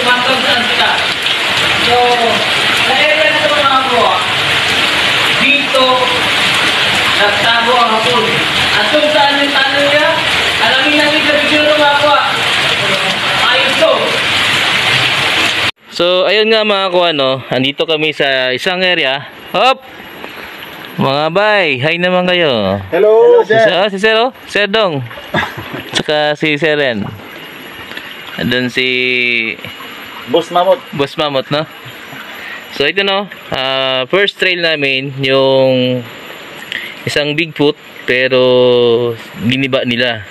tumatawag saan sila. So, sa area na ito mga bro, dito, nagtago ang hapon. At kung saan yung tanong niya, alamin natin sa video ng mga bro. Ayos to. So, ayun nga mga kuha, no? Andito kami sa isang area. Hop! Mga bay, hi naman kayo. Hello, Hello sir. Si, oh, si Sir, oh. Sir Dong. Tsaka si Seren. Andun si Boss Mamot. Boss Mamot, no? So, ito, no? ah, first trail namin, yung isang Bigfoot, pero biniba nila.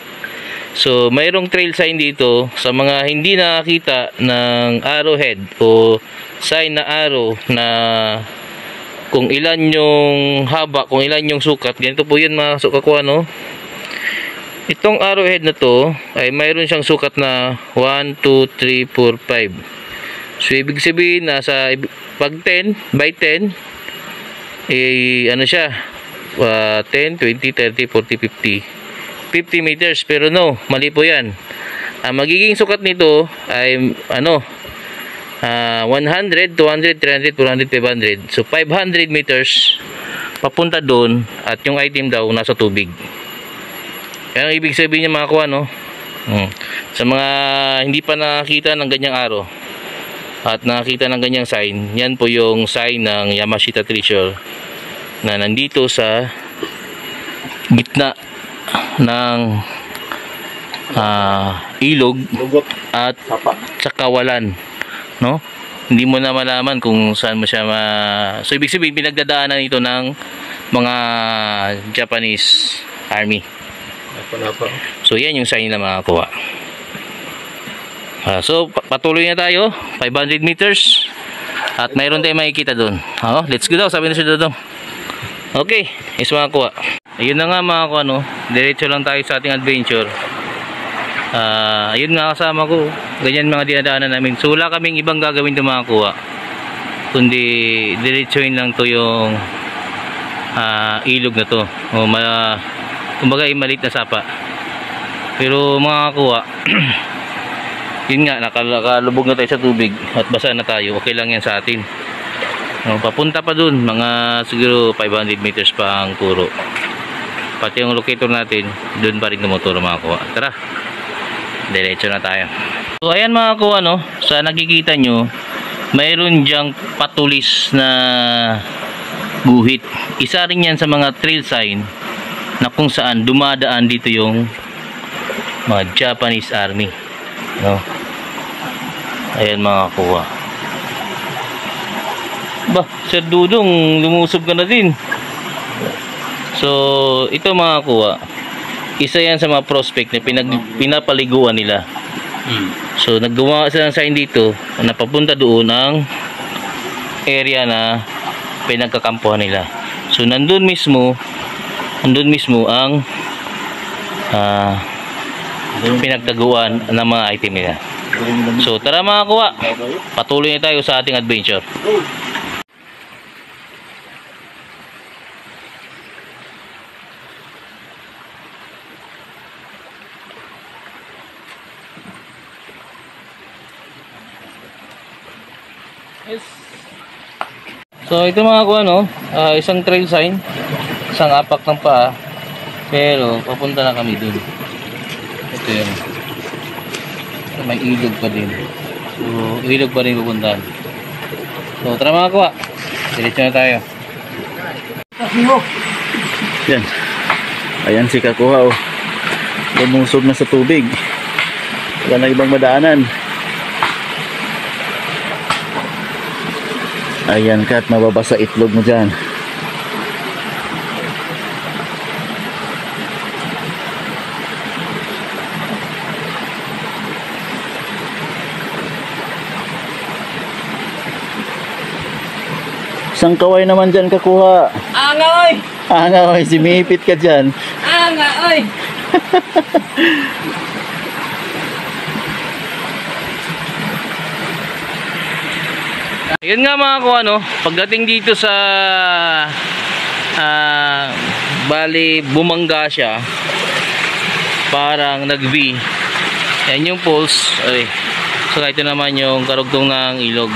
So, mayroong trail sign dito sa mga hindi nakakita ng arrowhead o sign na arrow na kung ilan yung haba, kung ilan yung sukat. Ganito po yun mga sukakuha, no? Itong arrowhead na to ay mayroon siyang sukat na 1, 2, 3, 4, 5. So, ibig sabihin na sa pag 10 by 10 eh, ano siya uh, 10, 20, 30, 40, 50 50 meters pero no, mali po yan. Ang magiging sukat nito ay ano ah, 100, 200, 300, 400, 500 so 500 meters papunta doon at yung item daw nasa tubig. Yan ang ibig sabihin niya mga kuha no? Hmm. sa mga hindi pa nakakita ng ganyang araw at nakakita ng ganyang sign. Yan po yung sign ng Yamashita Treasure na nandito sa gitna ng ah, ilog at Sapa. sa kawalan no? Hindi mo na malaman kung saan mo siya ma so ibig sabihin pinagdadaanan ito ng mga Japanese army. So yan yung sign na makakuha Ah, so pa- patuloy na tayo 500 meters. At mayroon tayong makikita doon. Oh, let's go daw sabi na siya doon okay is makakuha ayun na nga mga kuha no? Diretso lang tayo sa ating adventure. Ah, ayun nga kasama ko. Ganyan mga dinadaanan namin. So wala kaming ibang gagawin ito mga kuha. Kundi diretsuin lang to yung ah, ilog na to. O ma kumbaga ay maliit na sapa. Pero mga kuha yun nga nakalubog na tayo sa tubig at basa na tayo. Okay lang yan sa atin. No, papunta pa dun mga siguro 500 meters pa ang turo. Pati yung locator natin dun pa rin tumuturo mga kuha. Tara diretso na tayo. So ayan mga kuha no? Sa nakikita nyo mayroon dyang patulis na guhit. Isa rin yan sa mga trail sign na kung saan dumadaan dito yung mga Japanese army no ayan mga kuha. Ba Sir Dudong lumusob ka na din. So ito mga kuha isa yan sa mga prospect na pinag, pinapaliguan nila. So naggawa sila ng sign dito na papunta doon ang area na pinagkakampuhan nila. So nandun mismo nandun mismo ang ah pinagtaguan ng mga item nila So tara mga kuwa, patuloy na tayo sa ating adventure. So ito mga kuwa no, ah, isang trail sign, isang apak ng paa, pero papunta na kami dun. Ito yun. May ilog pa din. So, ilog pa rin pupuntahan. So, tara mga kuwa. Diretso na tayo. Yan. Ayan si Kakuha oh. Lumusob na sa tubig. Wala na ibang madaanan. Ayan ka at mababasa itlog mo dyan. Isang kaway naman dyan kakuha. Anga oy! Ah nga, oy, simipit ka dyan. Anga oy! Yun nga mga kuwa no, pagdating dito sa ah bali bumangga siya parang nag-V yan yung pulse ay, so ito naman yung karugtong ng ilog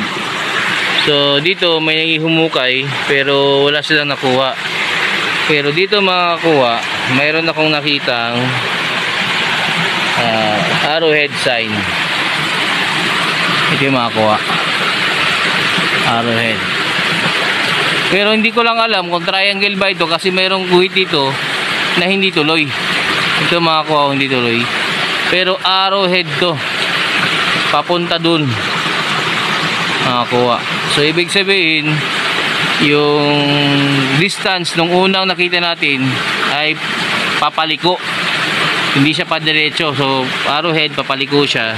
so dito may humukay pero wala silang nakuha pero dito mga kuha mayroon akong nakitang ah, arrowhead sign ito yung mga kuha Arrowhead. Pero hindi ko lang alam kung triangle ba ito kasi mayroong guhit dito na hindi tuloy. Ito makakuha hindi tuloy. Pero arrowhead to. Papunta dun. Makakuha. So ibig sabihin, yung distance nung unang nakita natin ay papaliko. Hindi siya padiretso. So arrowhead papaliko siya.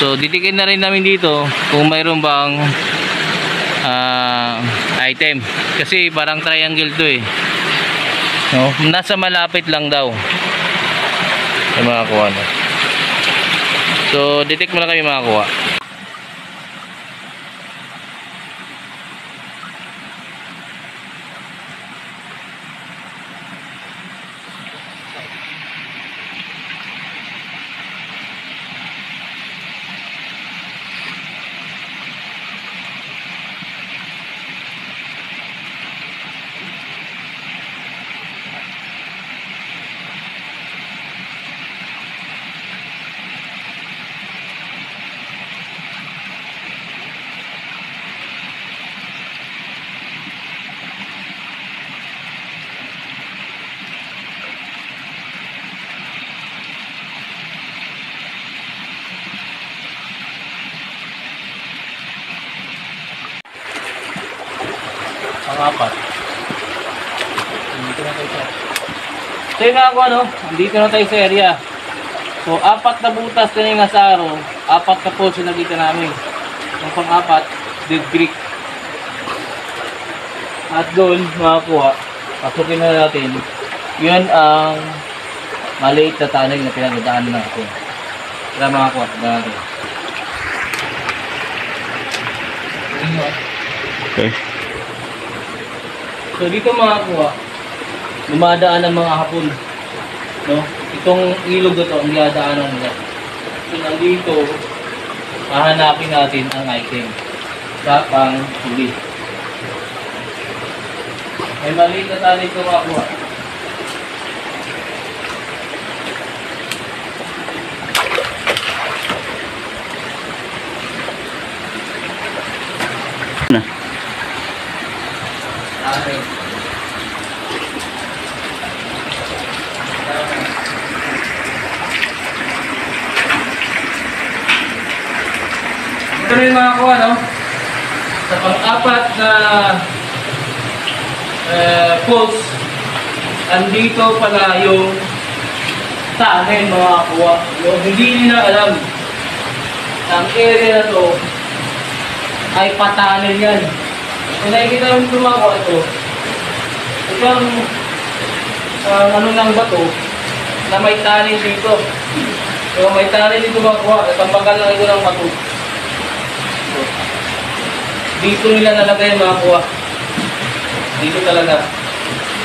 So titikin na rin namin dito kung mayroon bang ah, item. Kasi parang triangle to eh. No? Nasa malapit lang daw. Ay makakuha na. So detect mo na kami makakuha. Pang-apat. Dito na tayo sa... So yun nga ako ano, dito na tayo sa area. So apat na butas kanina sa araw, apat na poles yung nakita namin. Yung pang-apat, Dead Creek. At doon, makakuha, pasukin na natin, yun ang maliit na tanay na pinagdaanan natin. Kaya makakuha, tignan natin. Okay. So dito makakuha, dumadaan ng mga hapon. No? Itong ilog na to, ang dinadaanan nila. So nandito, hahanapin natin ang item sa pang-huli. May maliit na tali ito makakuha. Rin mga kuha, no? Sa pang-apat na eh, post, andito pala yung tanin mga kuha. Yung hindi nila alam ang area na to ay patanin yan. Kung nakikita mga kuha ito, ito ang ah, ano ng bato na may tanin dito. So may tanin dito mga kuha, at ang bakal lang ito ng bato. Dito nila nalagay mga kuha. Dito talaga.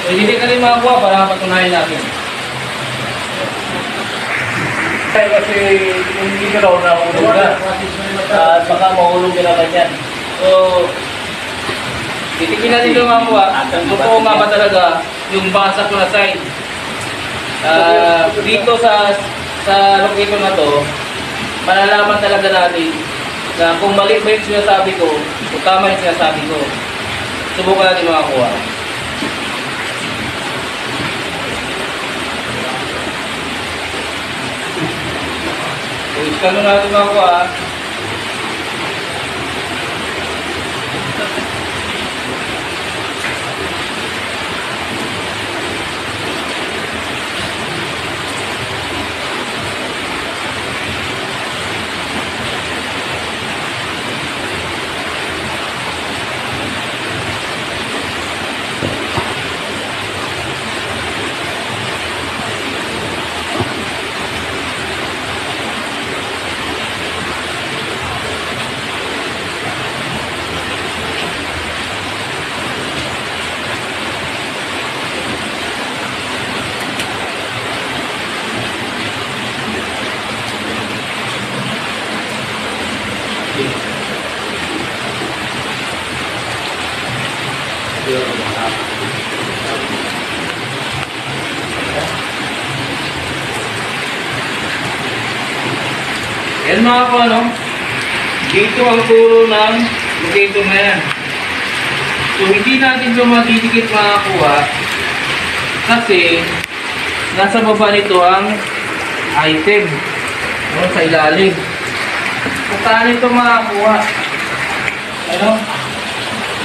So, hindi ka rin mga kuha para patunayan natin. Kaya kasi hindi ka raw nahulog ka. At baka mahulog ka na ganyan. So, titignan natin yung mga kuha. Ang totoo nga ba talaga yung basa ko na sign. Ah, dito sa sa location na to, malalaman talaga natin na kung mali ba yung sinasabi ko, kung tama yung sinasabi ko. Subukan natin makakuha. So, iskano natin makakuha. Yan mga ko ano, dito ang turo ng Locator na yan. So, hindi natin ito matidikit makakuha kasi nasa baba nito ang item no, sa ilalim. So, saan ito makakuha? Ano?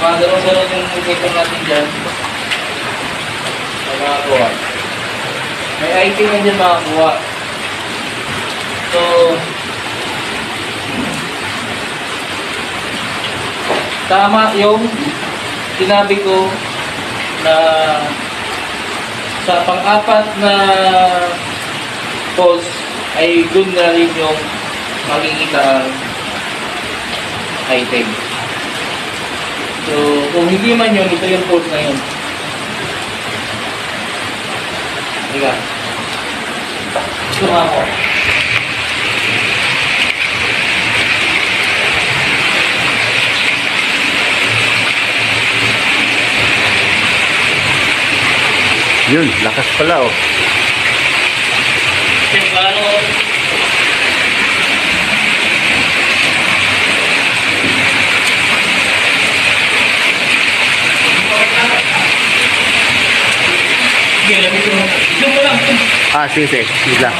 Magano'n-ganon yung locator natin dyan. Makakuha. May item na dyan makakuha. So, tama yung sinabi ko na sa pang-apat na post ay doon na rin yung makikita ang item. So, kung hindi man yun, ito yung post na yun. Diba? Ito Yun, lakas pala oh. Ah, sige, sige. Sige lang.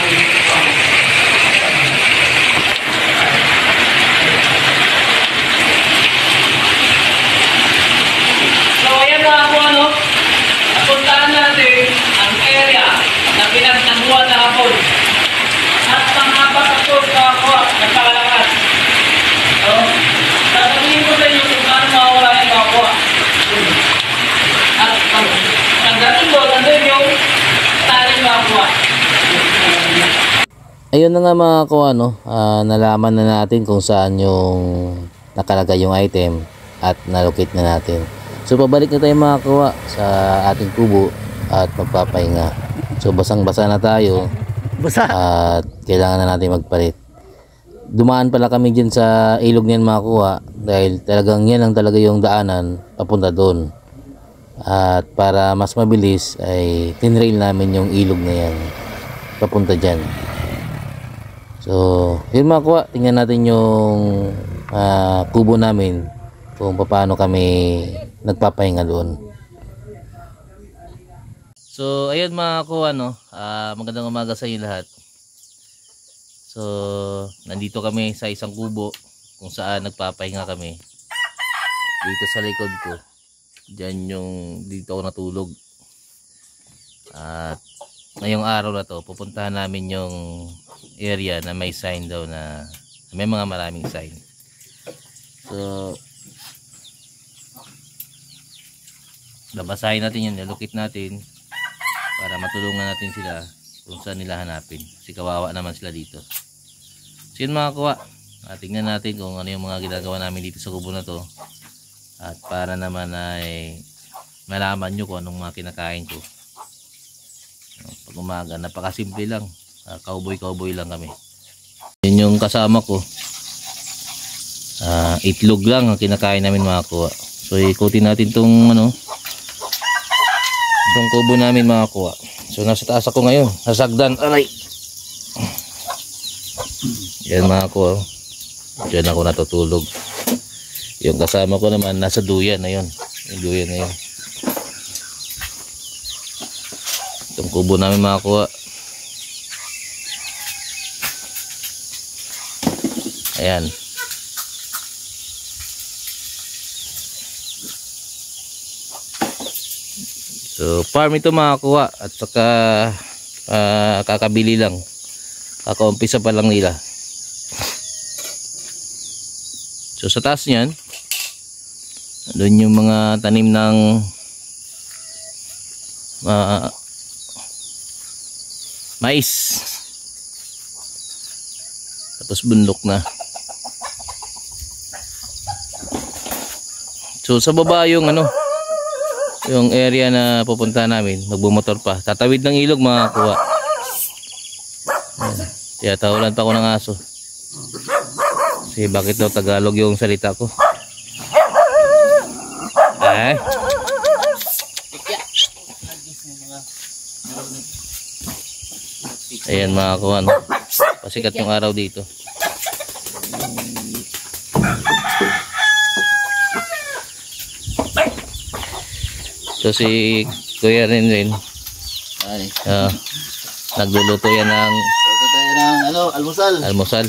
So, ayan mga ako ano, na pinagtabuhan na hapon. At pang-apat na po sa ako, nagpakalakas. So, sasabihin ko sa inyo kung paano mawawala yung makakuha. At ang dating doon, nandun yung taling makakuha. Ayun na nga mga kawan, no? Ah, nalaman na natin kung saan yung nakalagay yung item at nalocate na natin. So pabalik na tayo mga kawa sa ating kubo at magpapahinga. So basang-basa na tayo Basa. at kailangan na natin magpalit. Dumaan pala kami dyan sa ilog niyan mga kuwa dahil talagang yan ang talaga yung daanan papunta doon. At para mas mabilis ay tinrail namin yung ilog na yan papunta dyan. So, yun mga kuwa, tingnan natin yung ah, kubo namin kung paano kami nagpapahinga doon. So, ayun mga kuwa, no? Ah, magandang umaga sa inyo lahat. So, nandito kami sa isang kubo kung saan nagpapahinga kami. Dito sa likod ko. Diyan yung dito ako natulog. At ngayong araw na to, pupuntahan namin yung area na may sign daw na may mga maraming sign. So, babasahin natin yun, nilukit natin para matulungan natin sila kung saan nila hanapin. Kasi kawawa naman sila dito. So yun mga kuwa, ah, tingnan natin kung ano yung mga ginagawa namin dito sa kubo na to. At para naman ay malaman nyo kung anong mga kinakain ko. Pag umaga, napakasimple lang. Ah, cowboy-cowboy lang kami. Yun yung kasama ko. Ah, itlog lang ang kinakain namin mga kuwa. So ikutin natin tong ano, itong kubo namin mga kuwa. So nasa taas ako ngayon, nasa sagdan. Aray! Yan mga kuwa. Diyan ako natutulog. Yung kasama ko naman nasa duyan na yun. Yung duyan na yun. Itong kubo namin mga kuwa. Ayan. So, farm ito mga kuwa at saka ah, kakabili lang. Kakaumpisa pa lang nila. So, sa taas niyan, doon yung mga tanim ng ah, mais. Tapos bundok na. So sa baba yung ano, yung area na pupunta namin, magbumotor pa. Tatawid ng ilog mga kuha. Kaya tawalan pa ako ng aso. Kasi bakit daw Tagalog yung salita ko? Eh? Ayan mga kuha, no? Pasikat yung araw dito. So si Kuya rin rin, Ay. ah, nagluluto yan ng Ito tayo ng ano, almusal. almusal.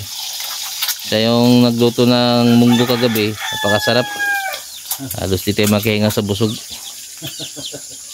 Siya yung nagluto ng munggo kagabi. Napakasarap. Halos di tayo makahinga sa busog.